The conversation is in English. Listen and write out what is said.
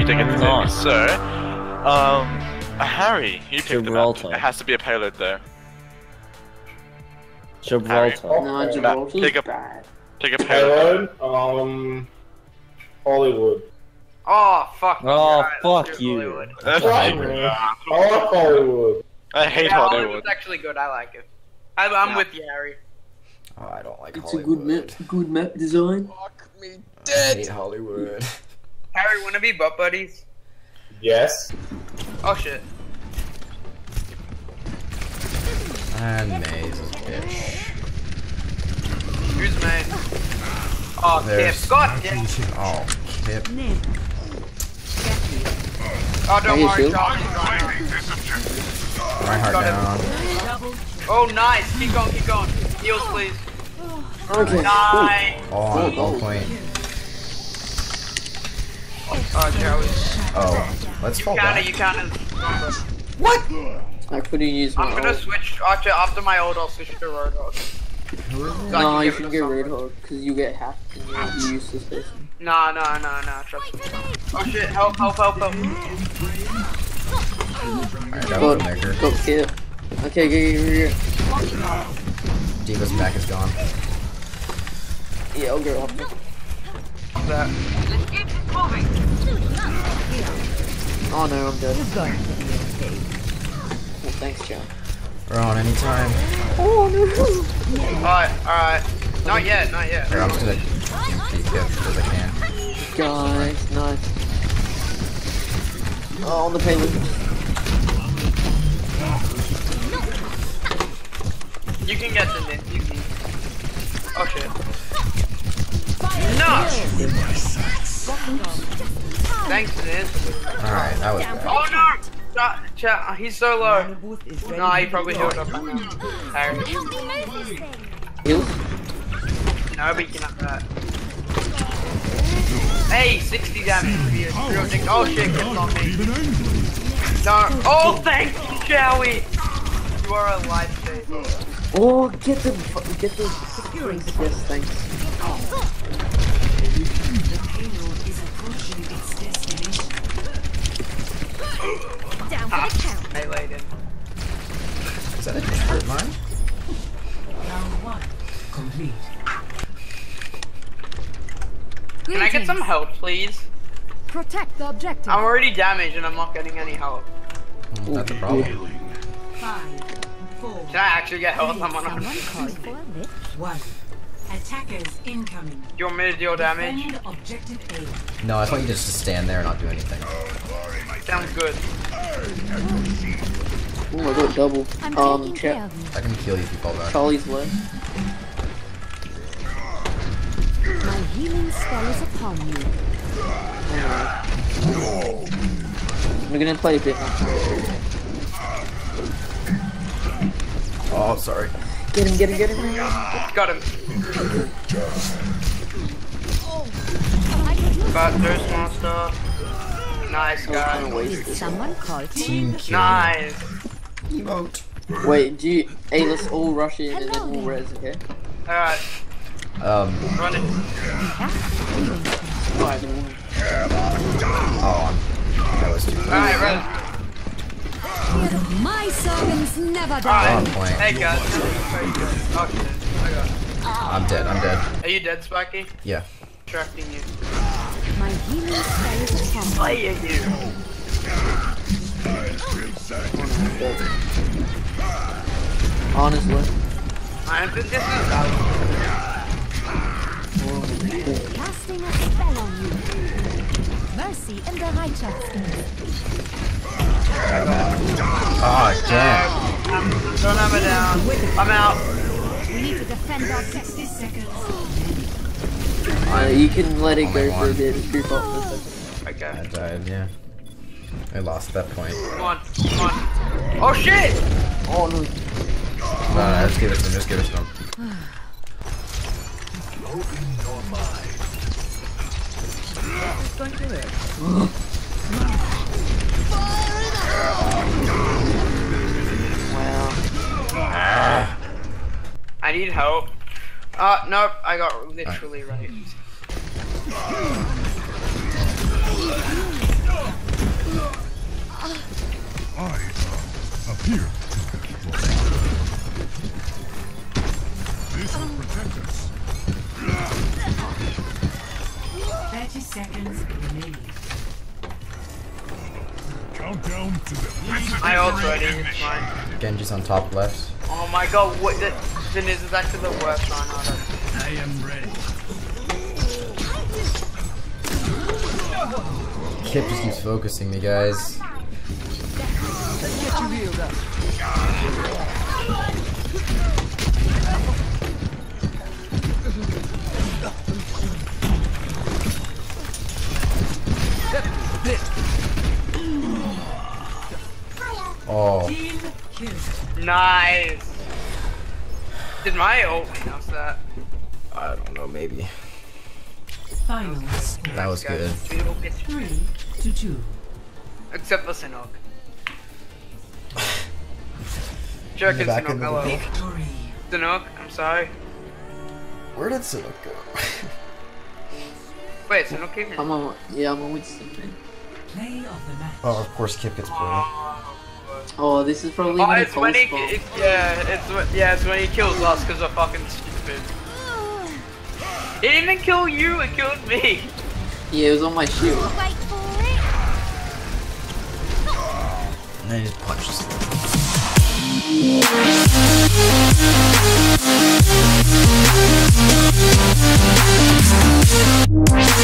you take it to Not. me, sir. Um, Harry, you pick the Gibraltar. map. It has to be a payload though. Gibraltar. No, Gibraltar's Take a- bad. Take a payload. Payload, um, Hollywood. Oh fuck. Oh, Alright, fuck you. Hollywood. That's What? right. I like Hollywood. I hate Yeah, Hollywood. Hollywood's actually good. I like it. I, I'm Yeah. with you, Harry. Oh, I don't like Hollywood. It's a good map. Good map design. Fuck me dead. I hate Hollywood. Harry, wanna be butt buddies? Yes. Oh shit. And Maze is a bitch. Who's main? Oh, There's- Kip. God damn. Oh, Kip. Oh, don't Hey, worry, Shield. Charlie's running. Reinhardt Got it. down. Oh, nice. Keep going, keep going. Heals, please. Okay. Nice. Oh, on all oh. point. Oh, Joey. Oh, let's You fall counter, back. you counter. I couldn't use my I'm gonna ult. switch. After, after my ult, I'll switch to Roadhog. Who is? So No, can you should rid get of Red someone. Hawk because you get hacked and you're this useless person. Nah, nah, nah, nah. Trust me. Oh shit! Help! Help! Help! Help! Alright, that Got, was a maker. got killed. Okay, get get get D.Va's back is gone. Yeah, I'll go after. That. Oh no, I'm dead. Well, thanks, John. We're on anytime. Oh, alright, alright. Not yet, not yet. Here, I'm just gonna EMP Kip because I can. Guys, nice. Oh, on the payload. You can get the mid. You can. Oh shit. No! Thanks, Niz. Alright, that was bad. Oh no! Chat, chat, he's so low. Nah, he probably healed up. Harry. Heals? No, but you can have that. Hey, 60 damage. Real dick. Oh shit, kept on me. No. Oh, thank you, Joey. You are a lifesaver. Oh, get the get the springs. Yes, thanks. Hey, Is that a trip mine? Can I get some help, please? Protect the objective. I'm already damaged and I'm not getting any help. Mm, That's a problem. Five, four, Can I actually get help? I'm on Someone Do called for a lift. One. Attackers incoming. you want me to deal damage? Objective A. No, I just want you just to stand there and not do anything. Sounds good. Oh, I got double. I'm Um, taking care check. I can kill you if you fall back. Charlie's left. My healing spell is upon you. We're gonna play a bit. Oh, sorry. Get him, get him, get him. Got him. I could use Got Thirst Monster. Nice, guy. gonna waste this. someone called Team kill. Nice. Emote. Wait, do you? Hey, let's all rush in and then we'll res, okay? Alright, Um, run it. Alright, then oh, I'm, that was too. Alright, run My servants never it. die. On point. Oh, hey, guys. Oh, shit. I got it. I'm dead, I'm dead. Are you dead, Spiky? Yeah. Tracking you. My healing spell is upon you. Play you. On his left. I think this is Casting a spell on you. Mercy in the Reichsdienst. Oh, damn. Um, don't have it down. I'm out. We need to defend our 60 seconds. Uh, you can let it go my for a God. bit. Just group up for a second. Okay. I died, yeah. I lost that point. Come on. Come on. Oh, shit! Oh no. No, no, just give it to him, just give it to him. Wow. I need help. Uh, nope. I got literally right. I uh, appear to This will protect us. 30 seconds remaining. Countdown to the I ult ready, it's fine. Genji's on top left. Oh my god, what the Zenith is actually the worst Reinhardt. I am ready. Kip just keeps focusing me, guys. Oh, Team kill. Nice. Did my ult announce that? I don't know, maybe. Final score. That was good. Beautiful pitch. Three to two. Except for Sinok. Jerkin back Sinok, in the hello. Victory. Sinok, I'm sorry. Where did Sinnoh go? Wait, Sinok came I'm in. on. Yeah, I'm on with something. Play of the match. oh, of course Kip gets blue. Oh, this is probably. Oh, it's when he. It, yeah, it's yeah, it's when he kills us because we're fucking stupid. He didn't even kill you. It killed me. Yeah, it was on my shoe. And then he just punches. Them.